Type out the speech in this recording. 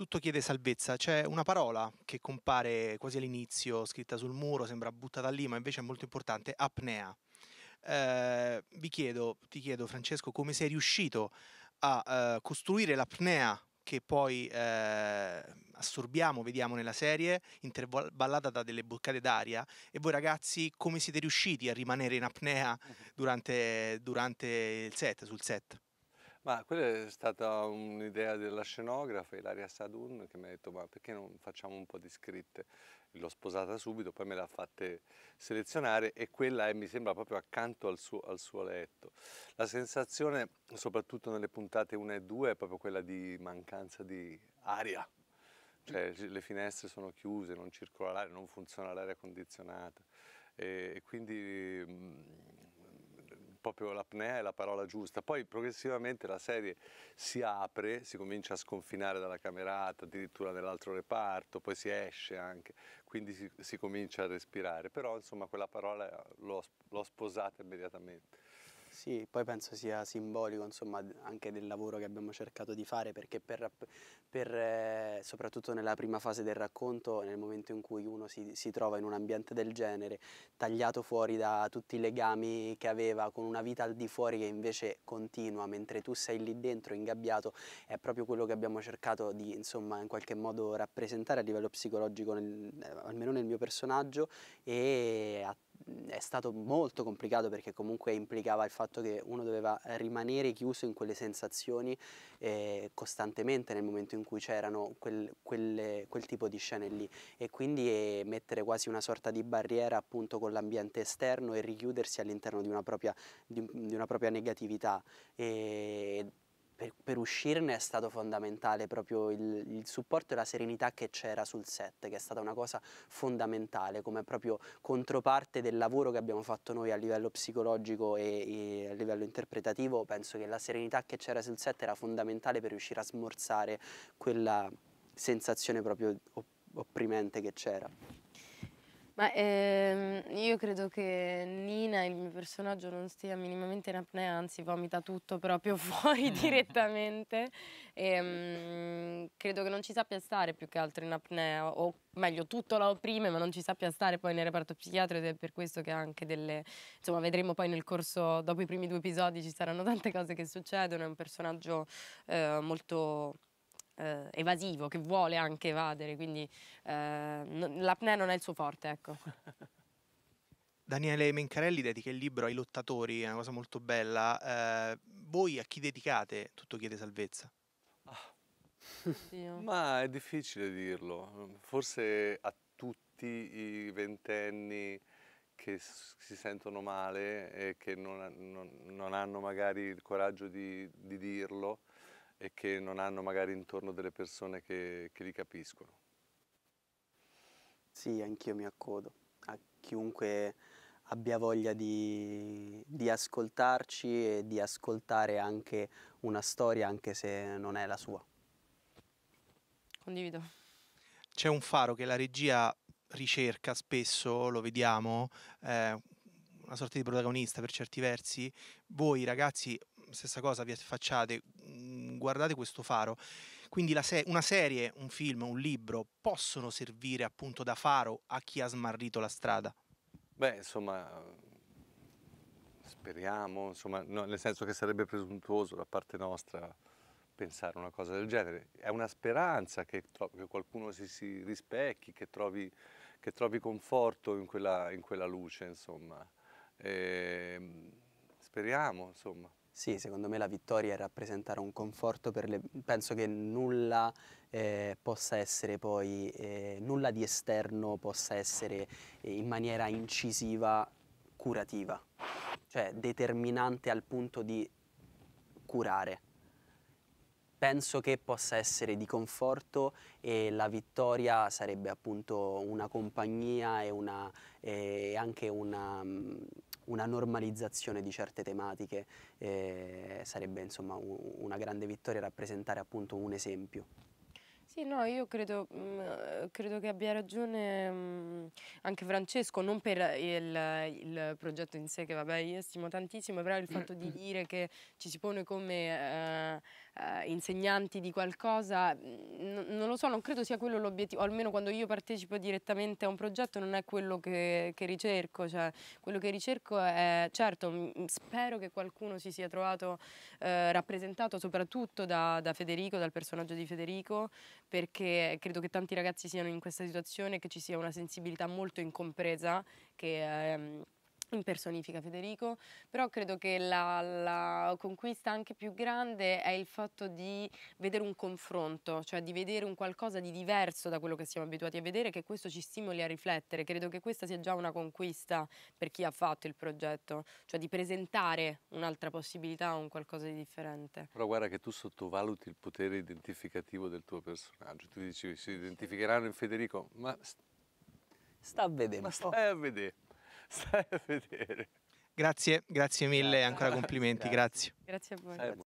Tutto chiede salvezza. C'è una parola che compare quasi all'inizio, scritta sul muro, sembra buttata lì, ma invece è molto importante, apnea. Eh, vi chiedo, ti chiedo Francesco, come sei riuscito a eh, costruire l'apnea che poi eh, assorbiamo, vediamo nella serie, intervallata da delle boccate d'aria. E voi ragazzi come siete riusciti a rimanere in apnea durante, durante il set, sul set? Ma quella è stata un'idea della scenografa Ilaria Sadun che mi ha detto ma perché non facciamo un po' di scritte? L'ho sposata subito, poi me l'ha fatte selezionare e quella è, mi sembra proprio accanto al suo, al suo letto. La sensazione, soprattutto nelle puntate 1 e 2, è proprio quella di mancanza di aria. Cioè le finestre sono chiuse, non circola l'aria, non funziona l'aria condizionata e, e quindi proprio l'apnea è la parola giusta. Poi progressivamente la serie si apre, si comincia a sconfinare dalla camerata, addirittura nell'altro reparto, poi si esce anche, quindi si, si, comincia a respirare. Però insomma quella parola l'ho sposata immediatamente. Sì, poi penso sia simbolico insomma, anche del lavoro che abbiamo cercato di fare perché per, per, eh, soprattutto nella prima fase del racconto, nel momento in cui uno si, si, trova in un ambiente del genere, tagliato fuori da tutti i legami che aveva, con una vita al di fuori che invece continua, mentre tu sei lì dentro ingabbiato, è proprio quello che abbiamo cercato di insomma, in qualche modo rappresentare a livello psicologico, nel, almeno nel mio personaggio, e a è stato molto complicato perché comunque implicava il fatto che uno doveva rimanere chiuso in quelle sensazioni eh, costantemente nel momento in cui c'erano quel, quel, tipo di scene lì e quindi eh, mettere quasi una sorta di barriera appunto con l'ambiente esterno e richiudersi all'interno di, di, di, una propria negatività. E per, per, uscirne è stato fondamentale proprio il, il, supporto e la serenità che c'era sul set, che è stata una cosa fondamentale, come proprio controparte del lavoro che abbiamo fatto noi a livello psicologico e, e a livello interpretativo, penso che la serenità che c'era sul set era fondamentale per riuscire a smorzare quella sensazione proprio opprimente che c'era. Ma ehm, io credo che Nina, il mio personaggio, non stia minimamente in apnea, anzi vomita tutto proprio fuori direttamente. E, ehm, credo che non ci sappia stare più che altro in apnea, o meglio tutto lo opprime ma non ci sappia stare poi nel reparto psichiatrico ed è per questo che anche delle... insomma vedremo poi nel corso, dopo i primi due episodi ci saranno tante cose che succedono, è un personaggio eh, molto eh, evasivo, che vuole anche evadere, quindi eh, l'apnea non è il suo forte, ecco. Daniele Mencarelli dedica il libro ai lottatori, è una cosa molto bella. Eh, voi a chi dedicate Tutto chiede salvezza? Ah. Ma è difficile dirlo, forse a tutti i ventenni che si sentono male e che non, non, non hanno magari il coraggio di, di dirlo, e che non hanno magari intorno delle persone che, che li capiscono. Sì, anch'io mi accodo a chiunque abbia voglia di, di, ascoltarci e di ascoltare anche una storia anche se non è la sua. Condivido. C'è un faro che la regia ricerca spesso, lo vediamo, eh, una sorta di protagonista per certi versi. Voi ragazzi stessa cosa vi affacciate, mm, guardate questo faro. Quindi se una serie, un film, un libro possono servire appunto da faro a chi ha smarrito la strada? Beh, insomma, speriamo, insomma, no, nel senso che sarebbe presuntuoso da parte nostra pensare una cosa del genere. È una speranza che, che qualcuno si, si rispecchi, che trovi, che trovi, conforto in quella, in quella luce, insomma. E, ehm, speriamo, insomma. Sì, secondo me la vittoria è rappresentare un conforto per le... penso che nulla eh, possa essere poi, eh, nulla di esterno possa essere eh, in maniera incisiva curativa, cioè determinante al punto di curare. Penso che possa essere di conforto e la vittoria sarebbe appunto una compagnia e, una, e anche una una normalizzazione di certe tematiche eh, sarebbe insomma un, una grande vittoria rappresentare appunto un esempio. Sì, no, io credo, mm, credo che abbia ragione mm, anche Francesco, non per il, il, progetto in sé, che vabbè io stimo tantissimo, però il fatto di dire che ci si pone come uh, uh, insegnanti di qualcosa, mm, n- non lo so, non credo sia quello l'obiettivo, almeno quando io partecipo direttamente a un progetto non è quello che, che ricerco, cioè quello che ricerco è, certo, spero che qualcuno si sia trovato eh, rappresentato soprattutto da, da Federico, dal personaggio di Federico, perché credo che tanti ragazzi siano in questa situazione, che ci sia una sensibilità molto incompresa che... Ehm, impersonifica Federico, però credo che la, la, conquista anche più grande è il fatto di vedere un confronto, cioè di vedere un qualcosa di diverso da quello che siamo abituati a vedere, che questo ci stimoli a riflettere. Credo che questa sia già una conquista per chi ha fatto il progetto, cioè di presentare un'altra possibilità, un qualcosa di differente. Però guarda che tu sottovaluti il potere identificativo del tuo personaggio. Tu dici si identificheranno in Federico, ma sta a vedere. Ma stai a vedere. Stai a vedere. Grazie, grazie mille e ancora complimenti, grazie. Grazie a voi.